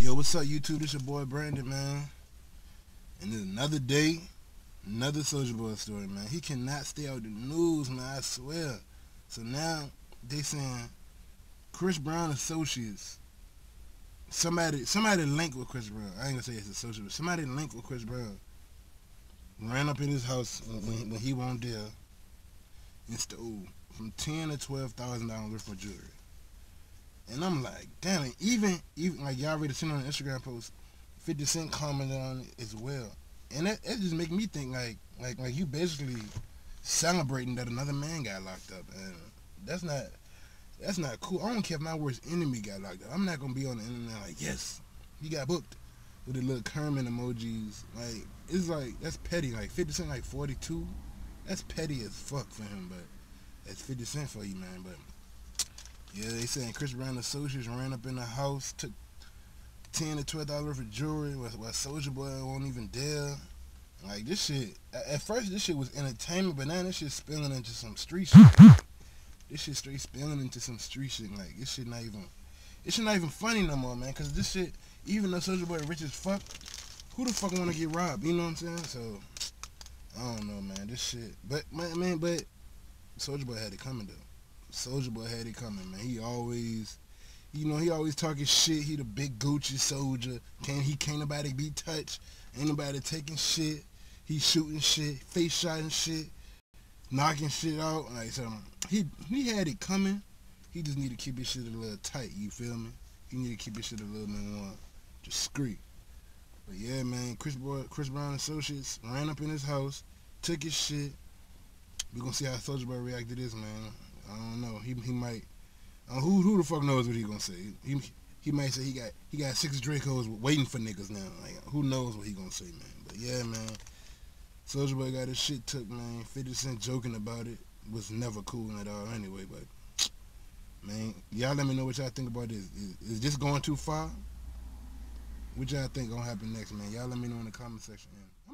Yo, what's up, YouTube? This your boy Brandon, man. And there's another day, another Soulja Boy story, man. He cannot stay out the news, man. I swear. So now they saying Chris Brown associates. Somebody, somebody linked with Chris Brown. I ain't gonna say it's associate, but somebody linked with Chris Brown. Ran up in his house when, when he won't there and stole from ten to twelve thousand dollars worth of jewelry. And I'm like, damn it, even even like y'all already seen on the Instagram post, 50 Cent commented on it as well. And that, that just make me think like like like you basically celebrating that another man got locked up and that's not that's not cool. I don't care if my worst enemy got locked up. I'm not gonna be on the internet like, yes, he got booked with the little Kermit emojis. Like it's like that's petty. Like 50 Cent like 42. That's petty as fuck for him, but that's 50 Cent for you, man. But yeah, they saying Chris Brown associates ran up in the house, took ten to twelve dollars for jewelry, while, Soulja Boy won't even dare. Like this shit. At first, this shit was entertainment, but now this shit spilling into some street shit. This shit straight spilling into some street shit. Like this shit not even. This shit not even funny no more, man. Cause this shit, even though Soulja Boy rich as fuck, who the fuck wanna get robbed? You know what I'm saying? So I don't know, man. This shit, but man, man, but Soulja Boy had it coming though. Soulja Boy had it coming, man. He always, you know, he always talking shit. He the big Gucci soldier. Can't he? Can't nobody be touched. Ain't nobody taking shit. He shooting shit, face shotting shit, knocking shit out. Like so, he he had it coming. He just need to keep his shit a little tight. You feel me? He need to keep his shit a little bit more discreet. But yeah, man, Chris Boy, Chris Brown Associates ran up in his house, took his shit. We gonna see how Soulja Boy react to this, man. I don't know. He he might. Uh, who who the fuck knows what he gonna say? He he might say he got he got six Dracos waiting for niggas now. Like who knows what he gonna say, man? But yeah, man. Soulja Boy got his shit took, man. 50 Cent joking about it was never cool at all anyway, but man, y'all let me know what y'all think about this. Is, is this going too far? What y'all think gonna happen next, man? Y'all let me know in the comment section. Man.